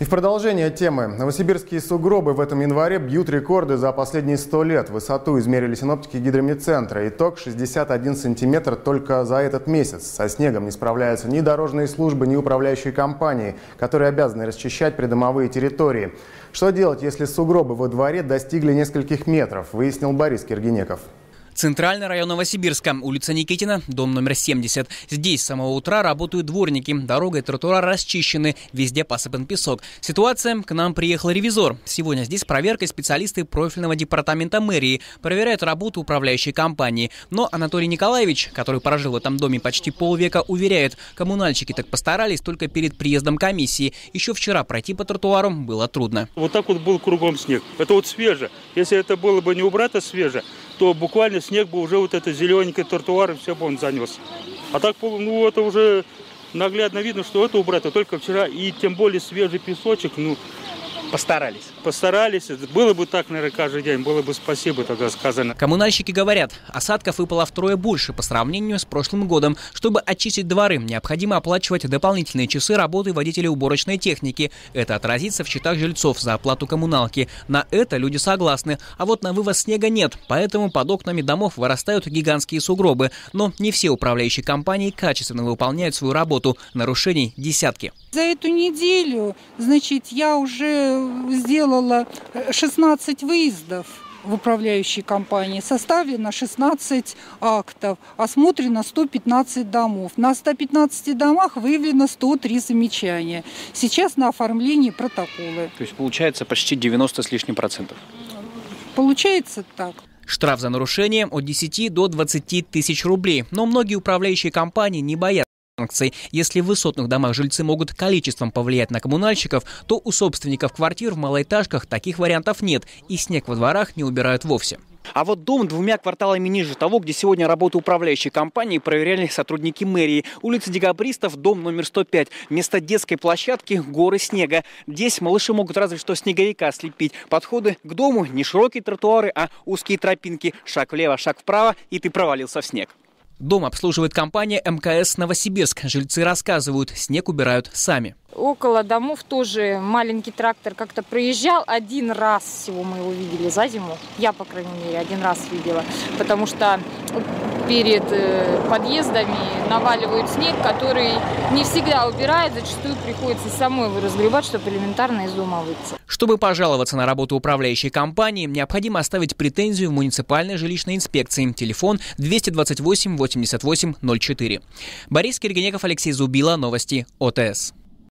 И в продолжение темы. Новосибирские сугробы в этом январе бьют рекорды за последние 100 лет. Высоту измерили синоптики гидромедцентра. Итог 61 сантиметр только за этот месяц. Со снегом не справляются ни дорожные службы, ни управляющие компании, которые обязаны расчищать придомовые территории. Что делать, если сугробы во дворе достигли нескольких метров, выяснил Борис Киргинеков. Центральный район Новосибирска, улица Никитина, дом номер 70. Здесь с самого утра работают дворники. Дорога и тротуар расчищены, везде посыпан песок. Ситуация, к нам приехал ревизор. Сегодня здесь проверка специалисты профильного департамента мэрии. Проверяют работу управляющей компании. Но Анатолий Николаевич, который прожил в этом доме почти полвека, уверяет, коммунальщики так постарались только перед приездом комиссии. Еще вчера пройти по тротуару было трудно. Вот так вот был кругом снег. Это вот свеже. Если это было бы не убрато свеже, то буквально снег бы уже вот это зелененький тротуар, все бы он занес. А так, ну, это уже наглядно видно, что это убрато только вчера, и тем более свежий песочек, ну, Постарались. Постарались. Было бы так, наверное, каждый день. Было бы спасибо тогда сказано. Коммунальщики говорят, осадков выпало втрое больше по сравнению с прошлым годом. Чтобы очистить дворы, необходимо оплачивать дополнительные часы работы водителей уборочной техники. Это отразится в счетах жильцов за оплату коммуналки. На это люди согласны. А вот на вывоз снега нет. Поэтому под окнами домов вырастают гигантские сугробы. Но не все управляющие компании качественно выполняют свою работу. Нарушений десятки. За эту неделю, значит, я уже сделала 16 выездов в управляющей компании. Составлено 16 актов, осмотрено 115 домов. На 115 домах выявлено 103 замечания. Сейчас на оформлении протоколы. То есть получается почти 90 с лишним процентов? Получается так. Штраф за нарушение от 10 до 20 тысяч рублей. Но многие управляющие компании не боятся санкций. Если в высотных домах жильцы могут количеством повлиять на коммунальщиков, то у собственников квартир в малоэтажках таких вариантов нет, и снег во дворах не убирают вовсе. А вот дом двумя кварталами ниже того, где сегодня работают управляющие компании, проверяли сотрудники мэрии. Улица Декабристов, дом номер 105. Вместо детской площадки горы снега. Здесь малыши могут разве что снеговика слепить. Подходы к дому не широкие тротуары, а узкие тропинки. Шаг влево, шаг вправо, и ты провалился в снег. Дом обслуживает компания МКС «Новосибирск». Жильцы рассказывают, снег убирают сами. Около домов тоже маленький трактор как-то проезжал. Один раз всего мы его видели за зиму. Я, по крайней мере, один раз видела. Потому что перед э, подъездами наваливают снег, который не всегда убирает. Зачастую приходится самой его разгребать, чтобы элементарно из дома выйти. Чтобы пожаловаться на работу управляющей компании, необходимо оставить претензию в муниципальной жилищной инспекции. Телефон 228 88 04. Борис Киргенеков, Алексей Зубила. Новости ОТС.